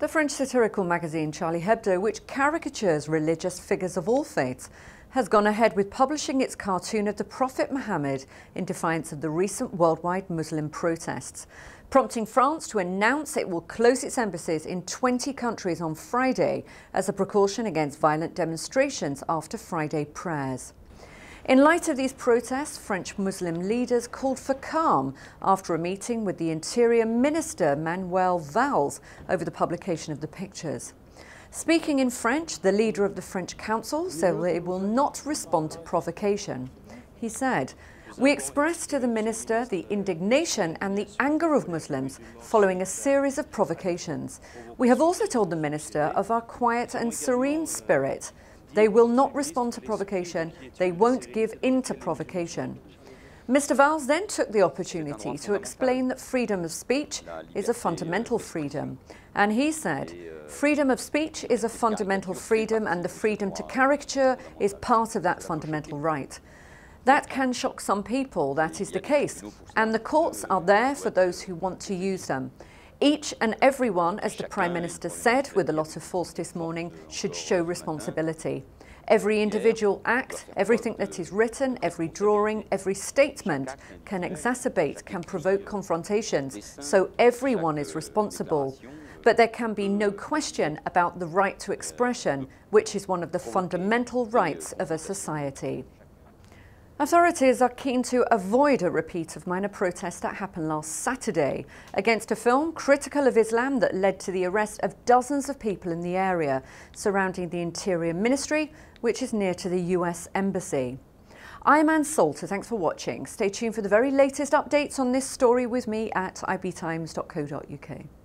The French satirical magazine Charlie Hebdo, which caricatures religious figures of all faiths, has gone ahead with publishing its cartoon of the Prophet Muhammad in defiance of the recent worldwide Muslim protests, prompting France to announce it will close its embassies in 20 countries on Friday as a precaution against violent demonstrations after Friday prayers. In light of these protests, French Muslim leaders called for calm after a meeting with the Interior Minister Manuel Valls over the publication of the pictures. Speaking in French, the leader of the French Council said it will not respond to provocation. He said, we express to the minister the indignation and the anger of Muslims following a series of provocations. We have also told the minister of our quiet and serene spirit they will not respond to provocation. They won't give in to provocation. Mr. Valls then took the opportunity to explain that freedom of speech is a fundamental freedom. And he said, freedom of speech is a fundamental freedom and the freedom to caricature is part of that fundamental right. That can shock some people, that is the case. And the courts are there for those who want to use them. Each and every one, as the Prime Minister said with a lot of force this morning, should show responsibility. Every individual act, everything that is written, every drawing, every statement can exacerbate, can provoke confrontations, so everyone is responsible. But there can be no question about the right to expression, which is one of the fundamental rights of a society. Authorities are keen to avoid a repeat of minor protests that happened last Saturday against a film critical of Islam that led to the arrest of dozens of people in the area surrounding the Interior Ministry, which is near to the US Embassy. I'm Anne Salter, thanks for watching. Stay tuned for the very latest updates on this story with me at ibtimes.co.uk.